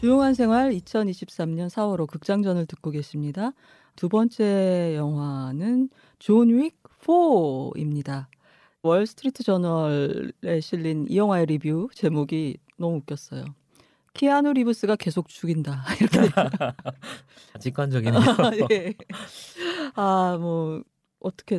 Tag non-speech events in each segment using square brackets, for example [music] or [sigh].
조용한 생활 2023년 4월호 극장전을 듣고 계십니다. 두 번째 영화는 존윅 4입니다. 월스트리트 저널에 실린 이 영화의 리뷰 제목이 너무 웃겼어요. 키아누 리브스가 계속 죽인다. [laughs] 이렇게. [laughs] 직관적이네요. 예. 아, 뭐 어떻게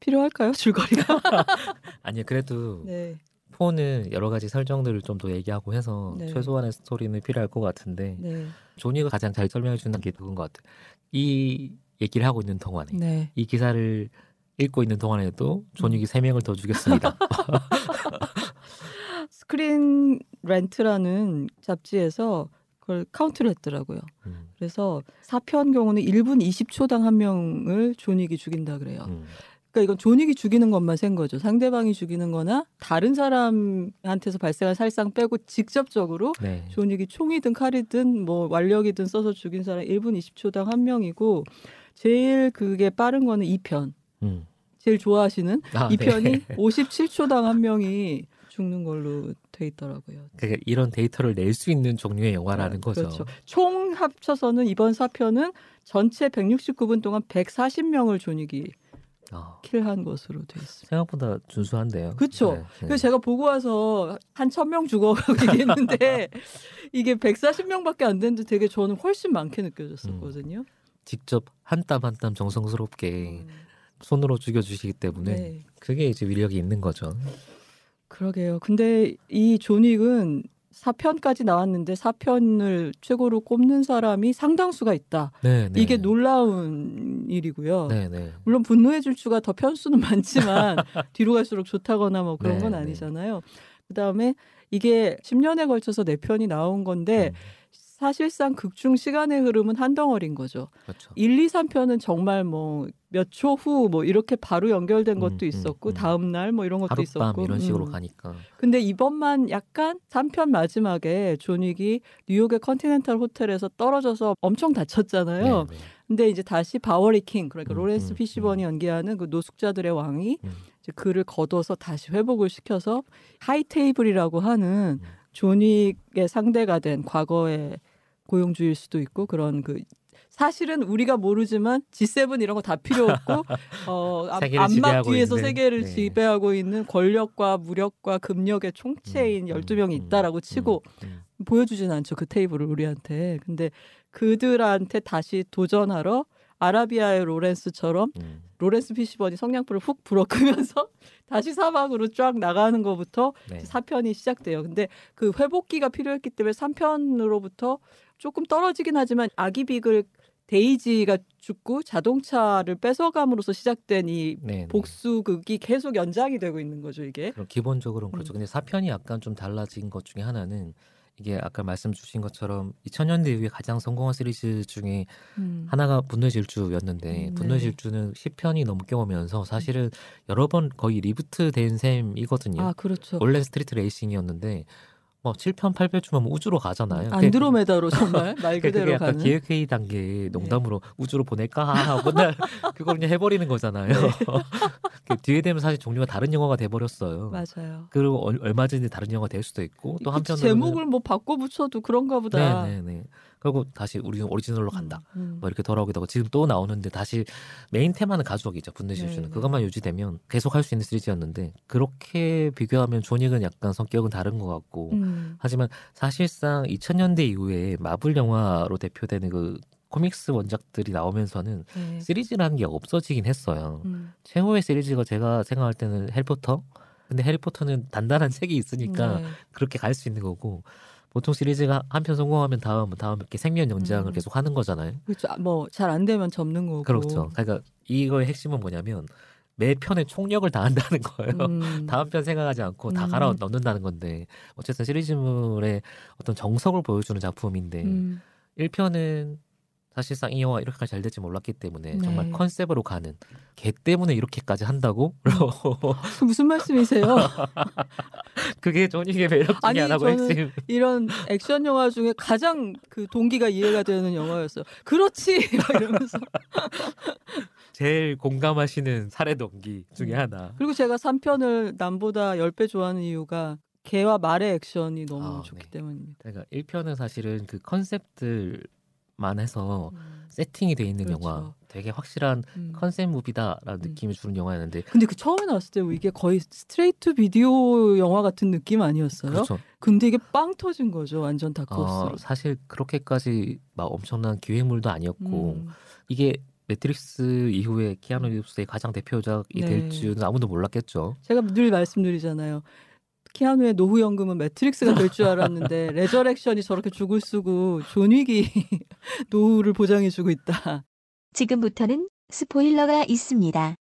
필요할까요? 줄거리가? [laughs] 아니요, 그래도 네. 폰은 여러 가지 설정들을 좀 더 얘기하고 해서 네. 최소한의 스토리는 필요할 것 같은데 네. 조니가 가장 잘 설명해 주는 게 그건 것 같아요. 이 얘기를 하고 있는 동안에 네. 이 기사를 읽고 있는 동안에도 존윅이 세 명을 더 죽였습니다. [laughs] Screen Rant라는 잡지에서 그걸 카운트를 했더라고요. 음, 그래서 4편 경우는 1분 20초당 한 명을 존윅이 죽인다 그래요. 음. 그러니까 이건 존윅이 죽이는 것만 센 거죠. 상대방이 죽이는 거나 다른 사람한테서 발생한 살상 빼고 직접적으로 네. 존윅이 총이든 칼이든 뭐 완력이든 써서 죽인 사람 1분 20초당 한 명이고 제일 그게 빠른 거는 2편. 음. 제일 좋아하시는 아, 이 네. 편이 57초당 한 명이 죽는 걸로 돼 있더라고요. 그러니까 이런 데이터를 낼 수 있는 종류의 영화라는 거죠. 그렇죠. 총 합쳐서는 이번 사편은 전체 169분 동안 140명을 존윅이 아, 킬한 것으로 돼 있습니다. 생각보다 준수한데요. 그쵸. 네, 네. 그래서 제가 보고 와서 한 1000명 죽어가고 [laughs] 얘기했는데 이게 140명밖에 안 되는데 되게 저는 훨씬 많게 느껴졌었거든요. 직접 한 땀 한 땀 정성스럽게 음, 손으로 죽여주시기 때문에 네. 그게 이제 위력이 있는 거죠. 그러게요. 근데 이 존윅은 4편까지 나왔는데 4편을 최고로 꼽는 사람이 상당수가 있다. 네, 네. 이게 놀라운 일이고요. 네, 네. 물론 분노의 질주가 더 편수는 많지만 [laughs] 뒤로 갈수록 좋다거나 뭐 그런 네, 건 네. 아니잖아요. 그다음에 이게 10년에 걸쳐서 네 편이 나온 건데 음, 사실상 극중 시간의 흐름은 한 덩어리인 거죠. 그렇죠. 1, 2, 3편은 정말 뭐 몇 초 후 뭐 이렇게 바로 연결된 음, 것도 음, 있었고 음. 다음 날 뭐 이런 것도 하룻밤 있었고 이런 식으로 음. 가니까 근데 이번만 약간 3편 마지막에 존윅이 뉴욕의 컨티넨탈 호텔에서 떨어져서 엄청 다쳤잖아요. 네, 네. 근데 이제 다시 바워리 킹 그러니까 음, 로렌스 음, 피시번이 연기하는 그 노숙자들의 왕이 음. 이제 그를 거둬서 다시 회복을 시켜서 High Table이라고 하는 음. 존윅의 상대가 된 과거의 고용주일 수도 있고 그런 그 사실은 우리가 모르지만 G7 이런 거 다 필요 없고 [laughs] 어 지배하고 뒤에서 있는, 세계를 네. 지배하고 있는 권력과 무력과 금력의 총체인 음, 12명이 음, 있다라고 치고 음, 보여주진 않죠 그 테이블을 우리한테. 근데 그들한테 다시 도전하러 아라비아의 로렌스처럼 음, 로렌스 피시번이 성냥불을 훅 불어 끄면서 다시 사막으로 쫙 나가는 것부터 네. 4편이 시작돼요. 근데 그 회복기가 필요했기 때문에 3편으로부터 조금 떨어지긴 하지만 아기 비글 데이지가 죽고 자동차를 뺏어감으로써 시작된 이 네, 네. 복수극이 계속 연장이 되고 있는 거죠, 이게. 기본적으로는 그렇죠. 음. 근데 사편이 약간 좀 달라진 것 중에 하나는 이게 아까 말씀 주신 것처럼 2000년대 이후에 가장 성공한 시리즈 중에 음. 하나가 분노의 질주였는데 음, 분노의 네. 질주는 10편이 넘게 오면서 사실은 여러 번 거의 reboot 된 셈이거든요. 아, 그렇죠. 원래 street racing이었는데 뭐 7편, 8편쯤 우주로 가잖아요. 그- 안드로메다로 정말 [laughs] 말 그게 그대로 약간 가는. 네. 기획회의 단계에 농담으로 우주로 보낼까 하고 날 [laughs] 그걸 그냥 해버리는 거잖아요. 네. [laughs] 그 뒤에 되면 사실 종류가 다른 영화가 돼버렸어요. 맞아요. 그리고 얼- 얼마 전에 다른 영화가 될 수도 있고 또 그치, 한편으로는 제목을 뭐 바꿔 붙여도 그런가 보다. 네네네. 그리고 다시 우리 오리지널로 간다. 음, 뭐 이렇게 돌아오기도 하고 지금 또 나오는데 다시 메인 테마는 가족이죠 질주는 네, 네. 그것만 유지되면 계속 할 수 있는 시리즈였는데 그렇게 비교하면 존윅은 약간 성격은 다른 것 같고 음. 하지만 사실상 2000년대 이후에 마블 영화로 대표되는 그 comics 원작들이 나오면서는 네. 시리즈라는 게 없어지긴 했어요. 음. 최후의 시리즈가 제가 생각할 때는 해리포터. 근데 해리포터는 단단한 [laughs] 책이 있으니까 네. 그렇게 갈 수 있는 거고 보통 시리즈가 한 편 성공하면 다음 다음 이렇게 생명 연장을 음. 계속 하는 거잖아요. 그렇죠. 뭐 잘 안 되면 접는 거고. 그렇죠. 그러니까 이거의 핵심은 뭐냐면 매 편에 총력을 다한다는 거예요. 음. [laughs] 다음 편 생각하지 않고 다 음. 갈아 넣는다는 건데 어쨌든 시리즈물의 어떤 정석을 보여주는 작품인데 음. 1편은 사실상 이 영화 이렇게까지 잘 될지 몰랐기 때문에 네. 정말 컨셉으로 가는 걔 때문에 이렇게까지 한다고 그 무슨 말씀이세요? [laughs] 그게 존윅의 매력 중에 아니, 하나고 핵심 이런 액션 영화 중에 가장 그 동기가 이해가 되는 영화였어요. 그렇지 [laughs] 막 이러면서 [laughs] 제일 공감하시는 살해 동기 중에 음. 하나 그리고 제가 3편을 남보다 10배 좋아하는 이유가 개와 말의 액션이 너무 아, 좋기 네. 때문입니다. 그러니까 1편은 사실은 그 컨셉들 만 해서 음, 세팅이 돼 있는 그렇죠. 영화, 되게 확실한 음. concept movie다라는 음. 느낌을 주는 영화였는데 근데 그 처음에 나왔을 때 이게 거의 straight video 영화 같은 느낌 아니었어요? 그렇죠. 근데 이게 빵 터진 거죠. 완전 다크호스로. 어, 사실 그렇게까지 막 엄청난 기획물도 아니었고 음, 이게 매트릭스 이후에 키아누 리브스의 가장 대표작이 네. 될 줄은 아무도 몰랐겠죠. 제가 늘 말씀드리잖아요. 키아누의 노후 연금은 매트릭스가 될 줄 알았는데 [laughs] 레저렉션이 저렇게 죽을 쓰고 존 윅이 노후를 보장해 주고 있다. 지금부터는 스포일러가 있습니다.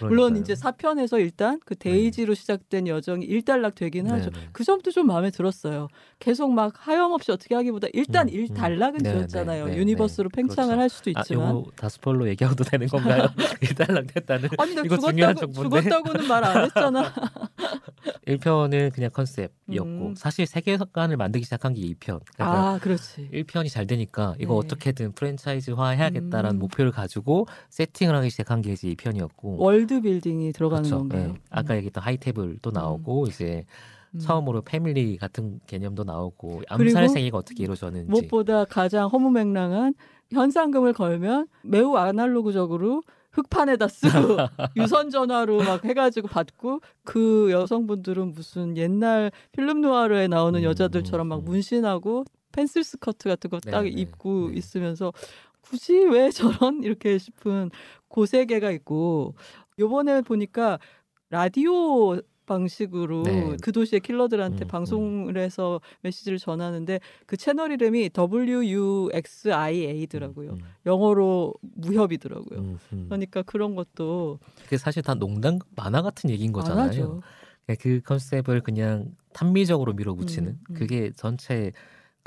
물론 그러니까요. 이제 4편에서 일단 그 데이지로 시작된 여정이 일단락 되긴 하죠. 네네. 그 점도 좀 마음에 들었어요. 계속 막 하염없이 어떻게 하기보다 일단 음, 일단락은 음. 네, 지었잖아요. 네, 네, universe로 네. 팽창을 그렇죠. 할 수도 아, 있지만. 이거 다 스포일러 얘기해도 되는 건가요? [laughs] [laughs] 일단락 됐다는 아니 나 이거 중요한 죽었다고 정보인데. 죽었다고는 말 안 했잖아. [laughs] 1편은 그냥 컨셉이었고 음. 사실 세계관을 만들기 시작한 게 2편. 그러니까 아 그렇지. 1편이 잘 되니까 이거 네. 어떻게든 프랜차이즈화 해야겠다라는 음. 목표를 가지고 세팅을 하기 시작한 게 이제 2편이었고 world building이 들어가는 건가요? 네. 아까 얘기했던 하이테이블도 나오고 이제 음. 처음으로 패밀리 같은 개념도 나오고 암살 세계가 어떻게 이루어졌는지 무엇보다 가장 허무맹랑한 현상금을 걸면 매우 아날로그적으로 흑판에다 쓰고 [laughs] 유선 전화로 막 해가지고 받고 그 여성분들은 무슨 옛날 필름 노아르에 나오는 음, 여자들처럼 막 음. 문신하고 펜슬 스커트 같은 거딱 네, 네, 입고 네. 있으면서 굳이 왜 저런 이렇게 싶은 고세계가 있고 요번에 보니까 라디오 방식으로 네. 그 도시의 킬러들한테 음, 방송을 해서 메시지를 전하는데 그 채널 이름이 WUXIA더라고요. 음, 영어로 무협이더라고요. 음, 음. 그러니까 그런 것도 그게 사실 다 농담 만화 같은 얘기인 안 거잖아요. 그냥 그 컨셉을 그냥 탄미적으로 밀어붙이는 음, 음. 그게 전체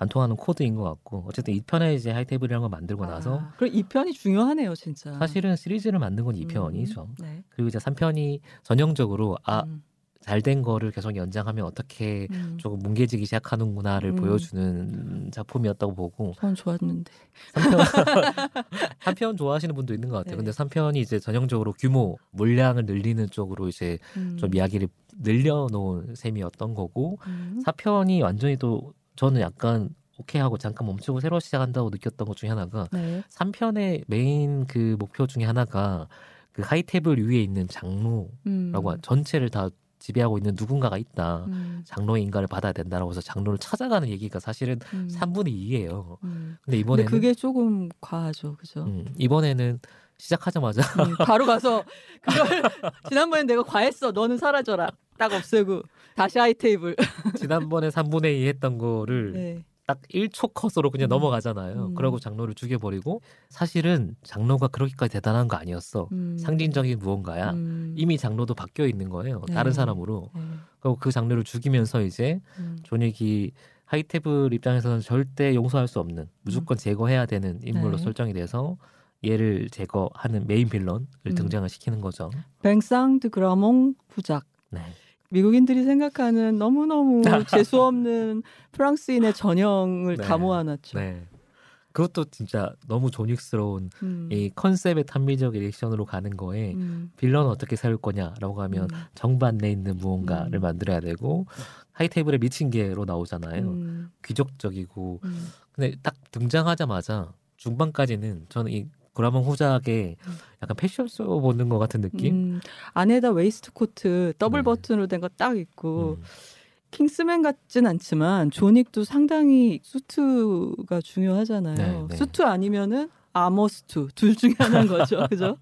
안 통하는 코드인 것 같고 어쨌든 2편에 이제 하이테이블이라는 걸 만들고 나서 아, 그럼 이 편이 중요하네요, 진짜. 사실은 시리즈를 만든 건 2편이죠. 음, 네. 그리고 이제 3편이 전형적으로 아 음, 잘된 거를 계속 연장하면 어떻게 음. 조금 뭉개지기 시작하는구나를 음. 보여주는 작품이었다고 보고 전 좋았는데. 3편 3편 [laughs] 좋아하시는 분도 있는 것 같아요. 네. 근데 3편이 이제 전형적으로 규모, 물량을 늘리는 쪽으로 이제 음. 좀 이야기를 늘려놓은 셈이었던 거고 음. 4편이 완전히 또 저는 약간 오케이 하고 잠깐 멈추고 새로 시작한다고 느꼈던 것 중에 하나가 네. 3편의 메인 그 목표 중에 하나가 그 하이테이블 위에 있는 장로라고 음. 한- 전체를 다 지배하고 있는 누군가가 있다. 음. 장로의 인가를 받아야 된다라고 해서 장로를 찾아가는 얘기가 사실은 음. 3분의 2예요. 음. 근데 이번에는 그게 조금 과하죠, 그죠? 음, 이번에는 시작하자마자 음, 바로 가서 그걸 [laughs] 지난번엔 내가 과했어. 너는 사라져라. 딱 없애고 다시 하이 테이블. [laughs] 지난번에 3분의 2 했던 거를 네. 딱 1초 컷으로 그냥 음. 넘어가잖아요. 음. 그러고 장로를 죽여버리고 사실은 장로가 그렇게까지 대단한 거 아니었어. 음. 상징적인 무언가야. 음. 이미 장로도 바뀌어 있는 거예요. 네. 다른 사람으로. 네. 그리고 그 장로를 죽이면서 이제 음. 존윅이 하이테이블 입장에서는 절대 용서할 수 없는 무조건 제거해야 되는 인물로 음. 네. 설정이 돼서 얘를 제거하는 main villain을 음. 등장을 시키는 거죠. 뱅상드 그라몽 후작. 네. 미국인들이 생각하는 너무너무 [laughs] 재수 없는 프랑스인의 전형을 네. 다 모아놨죠. 네. 그것도 진짜 너무 존윅스러운 음. 이 컨셉의 탐미적 reaction으로 가는 거에 음. villain을 어떻게 세울 거냐라고 하면 음. 정반대에 있는 무언가를 음. 만들어야 되고 하이테이블에 미친 개로 나오잖아요. 음. 귀족적이고 음. 근데 딱 등장하자마자 중반까지는 저는 이 그라몽 후작의 음. 약간 패션 쇼 보는 것 같은 느낌. 음. 안에다 waistcoat double 네. button으로 된 거 딱 입고 음. 킹스맨 같진 않지만 존윅도 상당히 수트가 중요하잖아요. 네, 네. 수트 아니면은 armor suit 둘 중에 하나인 거죠, [laughs] 그죠?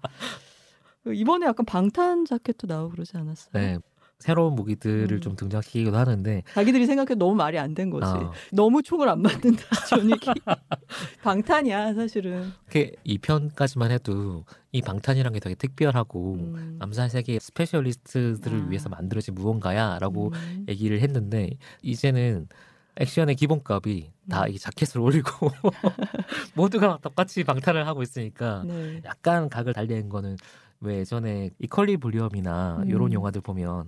이번에 약간 방탄 자켓도 나오고 그러지 않았어요? 네. 새로운 무기들을 음. 좀 등장시키기도 하는데 자기들이 생각해도 너무 말이 안 된 거지. 아, 너무 총을 안 맞는다, 존윅이. [laughs] 방탄이야, 사실은. 그 2편까지만 해도 이 방탄이란 게 되게 특별하고 음. 암살 세계 specialist들을 아. 위해서 만들어진 무언가야라고 음. 얘기를 했는데 이제는 액션의 기본값이 다 음. 이 자켓을 올리고 [laughs] 모두가 똑같이 방탄을 하고 있으니까 네. 약간 각을 달리는 거는 왜 예전에 이퀄리브리엄이나 음. 이런 영화들 보면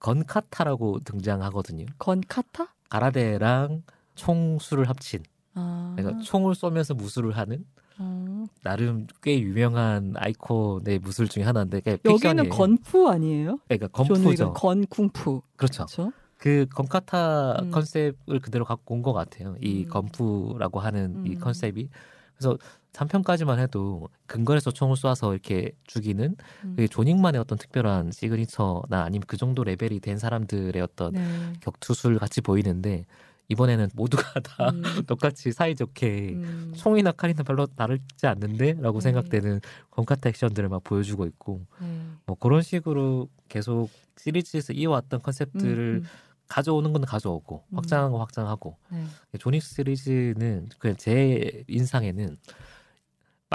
gun kata라고 등장하거든요. Gun kata? 가라데랑 총수를 합친 아. 그러니까 총을 쏘면서 무술을 하는 아. 나름 꽤 유명한 아이콘의 무술 중에 하나인데 그게 여기는. 건푸 아니에요? 그러니까 건푸죠. 건쿵푸. 그렇죠. 그렇죠? 그 건카타 음. 컨셉을 그대로 갖고 온 것 같아요. 이 음. 건프라고 하는 이 음. 컨셉이. 그래서 3편까지만 해도 근거리에서 총을 쏴서 이렇게 죽이는 음. 그게 조닉만의 어떤 특별한 시그니처나 아니면 그 정도 레벨이 된 사람들의 어떤 네. 격투술 같이 보이는데 이번에는 모두가 [laughs] 다 음. 똑같이 사이좋게 음. 총이나 칼이나 별로 다르지 않는데라고 네. 생각되는 건카타 액션들을 막 보여주고 있고 네. 뭐 그런 식으로 계속 시리즈에서 이어왔던 컨셉들을 음, 가져오는 건 가져오고 음. 확장한 건 확장하고 음. 네. 조닉 시리즈는 그냥 제 인상에는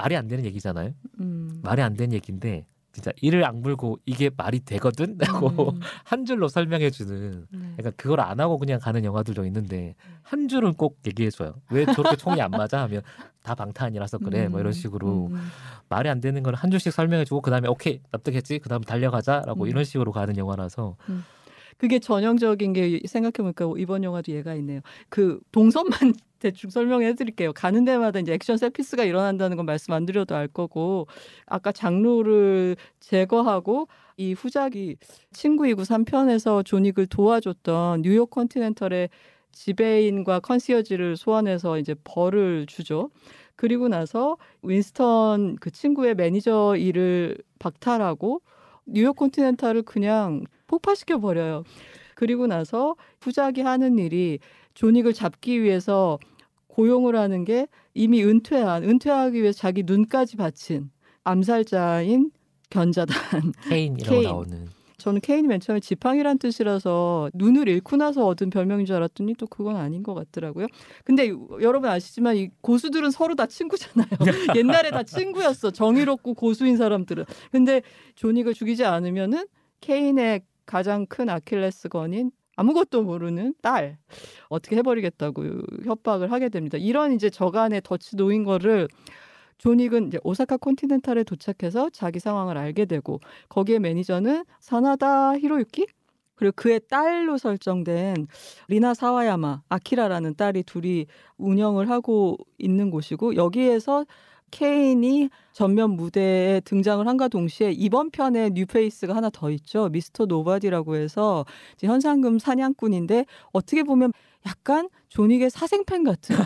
말이 안 되는 얘기잖아요. 음. 말이 안 되는 얘기인데 진짜 이를 악물고 이게 말이 되거든 하고 음. [laughs] 한 줄로 설명해 주는 네. 그러니까 그걸 안 하고 그냥 가는 영화들도 있는데 한 줄은 꼭 얘기해 줘요. 왜 저렇게 총이 안 맞아 하면 다 방탄이라서 그래 뭐 이런 음. 식으로 음. 말이 안 되는 걸 한 줄씩 설명해 주고 그다음에 오케이 납득했지 그다음에 달려가자라고 음. 이런 식으로 가는 영화라서 그게 전형적인 게 생각해보니까 이번 영화도 얘가 있네요. 그 동선만 대충 설명해 드릴게요. 가는 데마다 이제 액션 세피스가 일어난다는 건 말씀 안 드려도 알 거고 아까 장르를 제거하고 이 후작이 친구 이구 3편에서 존 윅을 도와줬던 뉴욕 컨티넨털의 지배인과 concierge를 소환해서 이제 벌을 주죠. 그리고 나서 윈스턴 그 친구의 매니저 일을 박탈하고 뉴욕 컨티넨탈을 그냥 폭파시켜 버려요. 그리고 나서 후작이 하는 일이 존 윅을 잡기 위해서 고용을 하는 게 이미 은퇴한 은퇴하기 위해서 자기 눈까지 바친 암살자인 견자단. [laughs] 케인이라고 케인. 나오는 저는 케인이 맨 처음에 지팡이란 뜻이라서 눈을 잃고 나서 얻은 별명인 줄 알았더니 또 그건 아닌 것 같더라고요. 근데 여러분 아시지만 이 고수들은 서로 다 친구잖아요. [laughs] 옛날에 다 친구였어. 정의롭고 고수인 사람들은. 근데 조닉을 죽이지 않으면은 케인의 가장 큰 아킬레스건인 아무것도 모르는 딸 어떻게 해버리겠다고 협박을 하게 됩니다. 이런 이제 저간의 덫이 놓인 거를 존 윅은 이제 오사카 콘티넨탈에 도착해서 자기 상황을 알게 되고 거기에 매니저는 사나다 히로유키 그리고 그의 딸로 설정된 리나 사와야마 아키라라는 딸이 둘이 운영을 하고 있는 곳이고 여기에서 케인이 전면 무대에 등장을 한과 동시에 이번 편에 new face가 하나 더 있죠. 미스터 노바디라고 해서 현상금 사냥꾼인데 어떻게 보면 약간 존 윅의 사생팬 같은.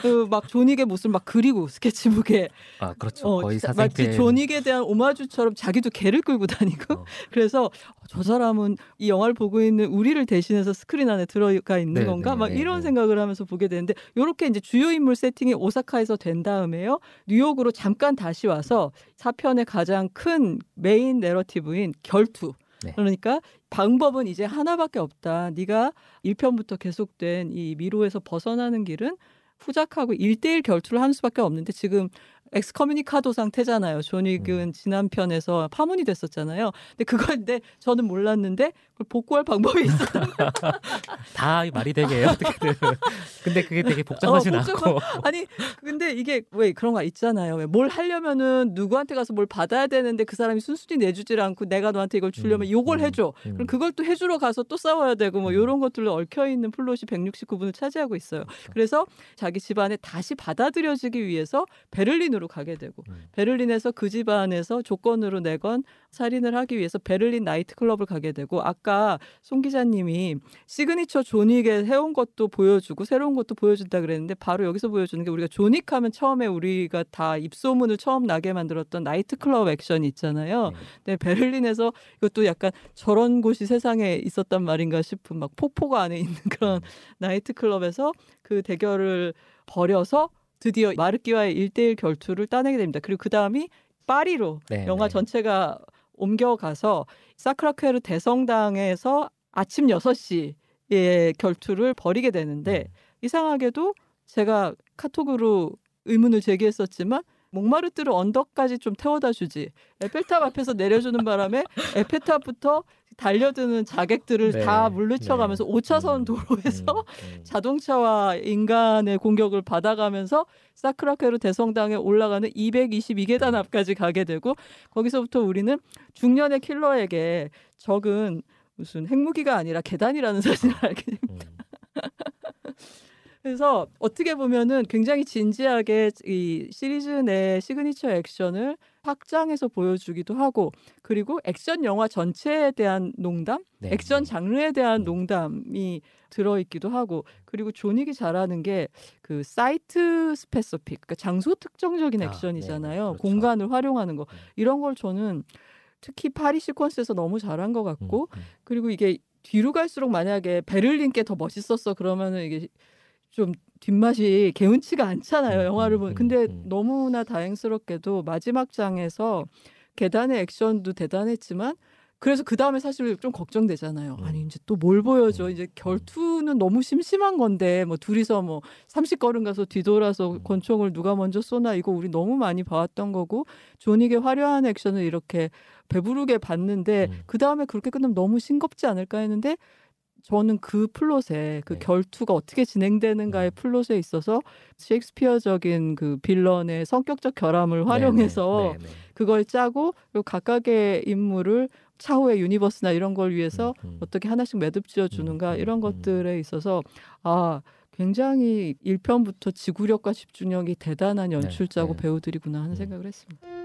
그 막 존윅의 모습을 막 그리고 스케치북에. 아 그렇죠. 어, 거의 진짜 마치 사생팬. 존윅에 대한 오마주처럼 자기도 개를 끌고 다니고. 어. [laughs] 그래서 어, 저 사람은 이 영화를 보고 있는 우리를 대신해서 스크린 안에 들어가 있는 네, 건가? 네, 막 네, 이런 네. 생각을 하면서 보게 되는데 요렇게 이제 주요 인물 세팅이 오사카에서 된 다음에요. 뉴욕으로 잠깐 다시 와서 사편의 가장 큰 main narrative인 결투 네. 그러니까 방법은 이제 하나밖에 없다. 네가 1편부터 계속된 이 미로에서 벗어나는 길은 후작하고 1대1 결투를 하는 수밖에 없는데 지금 excommunicado 상태잖아요. 존윅은 음. 지난 편에서 파문이 됐었잖아요. 근데 그건데 저는 몰랐는데 그걸 복구할 방법이 있었던 [laughs] 다 말이 되게 해요 어떻게든 [laughs] 근데 그게 되게 복잡하진 어, 않고 [laughs] 아니 근데 이게 왜 그런 거 있잖아요. 왜 뭘 하려면은 누구한테 가서 뭘 받아야 되는데 그 사람이 순순히 내주질 않고 내가 너한테 이걸 주려면 음, 요걸 음, 해줘. 음. 그럼 그걸 또 해주러 가서 또 싸워야 되고 뭐 음. 이런 것들로 얽혀 있는 플롯이 169분을 차지하고 있어요. 그렇죠. 그래서 자기 집안에 다시 받아들여지기 위해서 베를린으로 가게 되고 음. 베를린에서 그 집안에서 조건으로 내건 살인을 하기 위해서 베를린 나이트클럽을 가게 되고 아까 송 기자님이 시그니처 조닉에 해온 것도 보여주고 새로운 것도 보여준다 그랬는데 바로 여기서 보여주는 게 우리가 존윅하면 처음에 우리가 다 입소문을 처음 나게 만들었던 나이트클럽 액션이 있잖아요. 네. 근데 베를린에서 이것도 약간 저런 곳이 세상에 있었단 말인가 싶은 막 폭포가 안에 있는 그런 음. 나이트클럽에서 그 대결을 벌여서 드디어 마르키와의 1대1 결투를 따내게 됩니다. 그리고 그 다음이 파리로 네, 영화 네. 전체가 옮겨가서 사크라케르 대성당에서 아침 6시에 결투를 벌이게 되는데 음. 이상하게도 제가 카톡으로 의문을 제기했었지만 몽마르트르 언덕까지 좀 태워다 주지 에펠탑 앞에서 내려주는 바람에 에펠탑부터 달려드는 자객들을 네, 다 물리쳐가면서 네. 5차선 음, 도로에서 음, [laughs] 음. 자동차와 인간의 공격을 받아가면서 사크레쾨르 대성당에 올라가는 222계단 앞까지 가게 되고 거기서부터 우리는 중년의 킬러에게 적은 무슨 핵무기가 아니라 계단이라는 사실을 알게 됩니다. 음. [laughs] 그래서 어떻게 보면은 굉장히 진지하게 이 시리즈 내 시그니처 액션을 확장해서 보여주기도 하고 그리고 액션 영화 전체에 대한 농담, 네, 액션 네. 장르에 대한 음. 농담이 들어있기도 하고 그리고 존윅이 잘하는 게 그 site specific, 그러니까 장소 특정적인 아, 액션이잖아요. 네네, 그렇죠. 공간을 활용하는 거 음. 이런 걸 저는 특히 파리 시퀀스에서 너무 잘한 것 음, 같고 음. 그리고 이게 뒤로 갈수록 만약에 베를린 게 더 멋있었어 그러면은 이게 좀 뒷맛이 개운치가 않잖아요 음, 영화를 음, 보면 음, 근데 음. 너무나 다행스럽게도 마지막 장에서 계단의 액션도 대단했지만 그래서 그 다음에 사실 좀 걱정되잖아요. 음. 아니 이제 또 뭘 보여줘? 음, 이제 결투는 너무 심심한 건데 뭐 둘이서 뭐 30걸음 가서 뒤돌아서 음. 권총을 누가 먼저 쏘나 이거 우리 너무 많이 봐왔던 거고 존윅의 화려한 액션을 이렇게 배부르게 봤는데 음. 그 다음에 그렇게 끝나면 너무 싱겁지 않을까 했는데 저는 그 플롯에 그 네. 결투가 어떻게 진행되는가의 음. 플롯에 있어서 셰익스피어적인 그 villain의 성격적 결함을 활용해서 네, 네, 네. 그걸 짜고 그리고 각각의 인물을 차후의 유니버스나 이런 걸 위해서 음, 음. 어떻게 하나씩 매듭 지어 주는가 음, 음, 이런 음. 것들에 있어서 아 굉장히 1편부터 지구력과 집중력이 대단한 연출자고 네. 배우들이구나 하는 음. 생각을 했습니다.